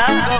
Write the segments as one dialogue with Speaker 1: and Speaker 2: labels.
Speaker 1: Santo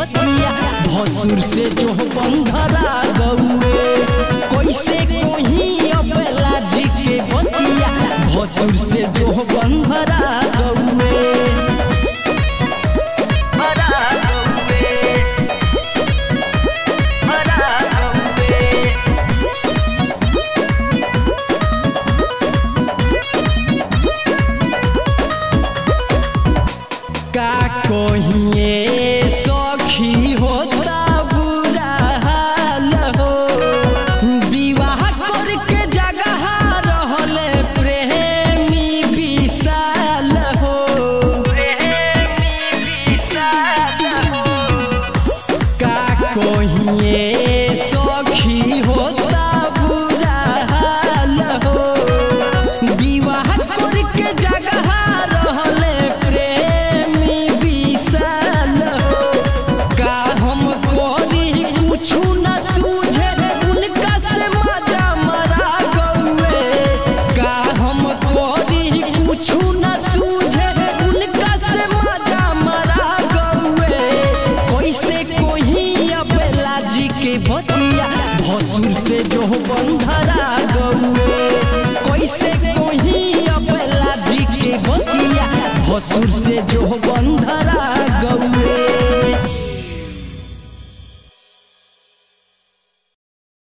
Speaker 1: भतिया भसुर से जो बंधरा गौए, कैसे कोही अपला जी के भतिया भसुर से जो बंधरा गौए कहीं मोहिए।